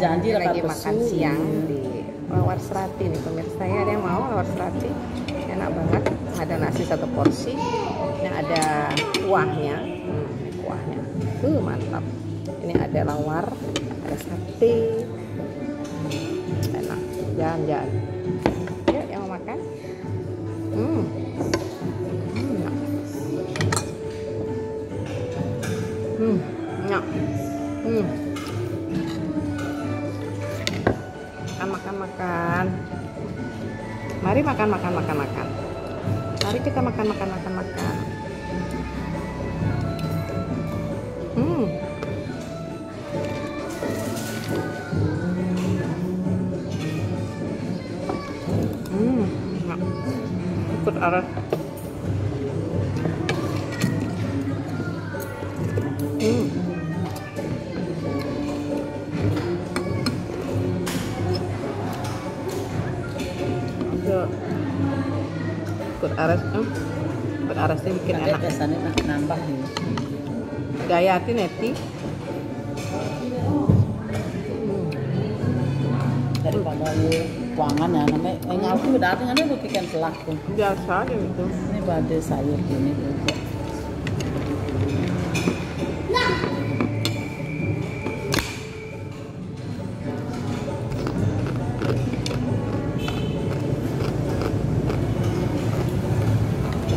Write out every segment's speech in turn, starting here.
janji lagi Kak makan Pesu. siang di lawar serati nih pemirsa. Ya ada yang mau lawar serati? Enak banget. Ada nasi satu porsi yang ada kuahnya. Hmm, kuahnya. Uh mantap. Ini ada lawar ada sate. Enak. Jalan-jalan yuk yang mau makan? Hmm. Hmm, enak. hmm enak. hmm makan makan makan. Mari makan makan makan makan. Mari kita makan makan makan makan. Hmm. Hmm ikut arah aras eh, ikut arasnya bikin Kakek enak nak nambah nih. gaya hati neti Daripada lu kuangan ya namanya. Eh ngaku datang kan telak tuh. biasa aja gitu Ini pada sayur gini tuh.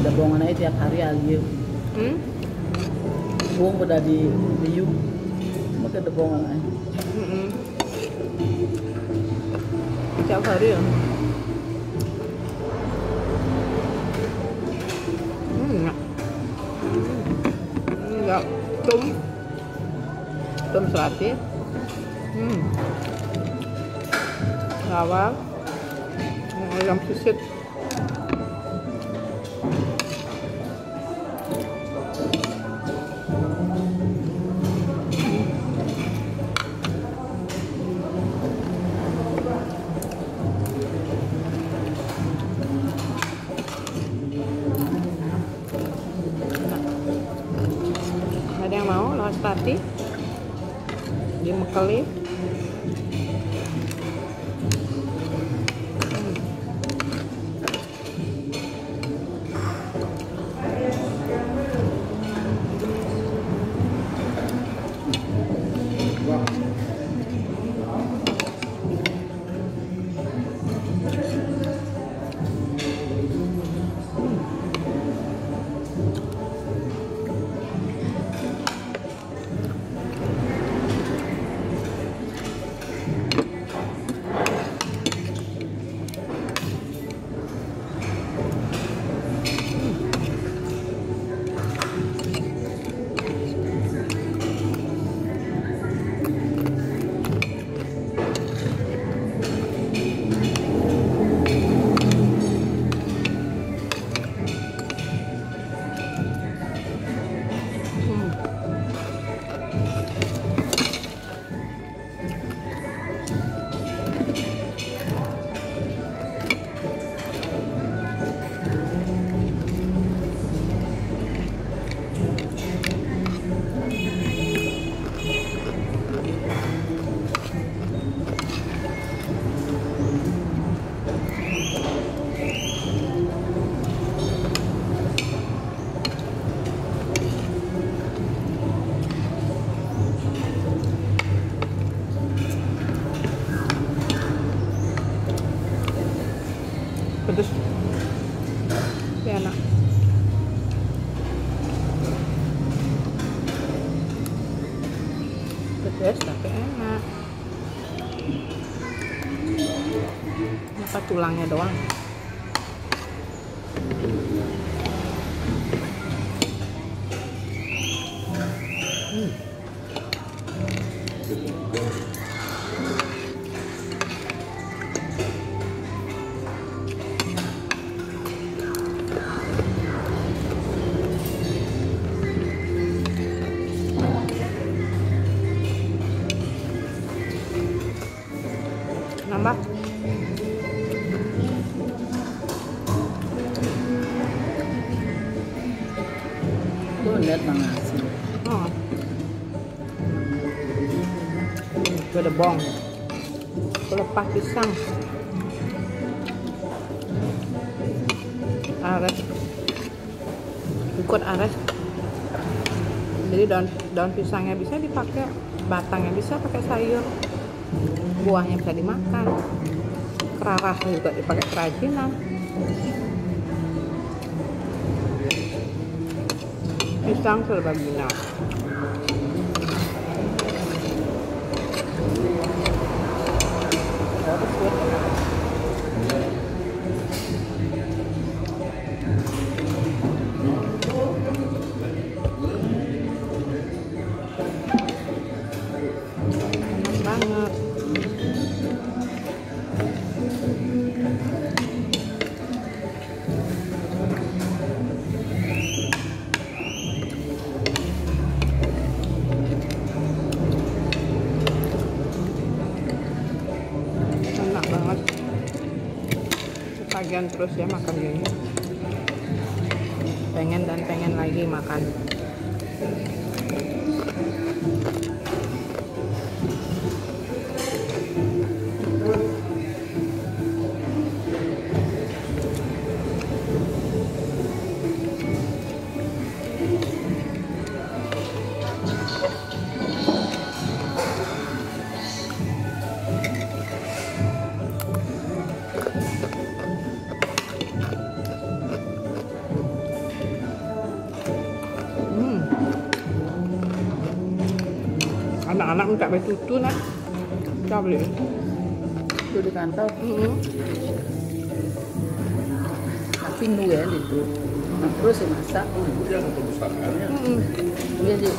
Ada bongan aja tiap hari alia. hmm? Buang udah di liu. Maka ada bongan aja. Mm-mm. tiap hari ya hmm, enak. Hmm, enggak tum tum serati hmm. lawar ayam sisit mau lawan pedes tapi enak. Pedes tapi enak. Apa tulangnya doang nambah Tuh lihat asin. oh. Itu ada bong. Pelepah pisang. Ares. Ikut ares. Jadi daun daun pisangnya bisa dipakai batangnya bisa pakai sayur buahnya bisa dimakan. Kerarah juga dipakai kerajinan. Pisang serbaguna enak ketagihan terus ya makan gini pengen dan pengen lagi makan Anak-anak minta betutu nak. Kita beli. Itu di kantor. Hmm. Tapi nu ya itu. Nah, terus ya masak. Hmm. Iya sih.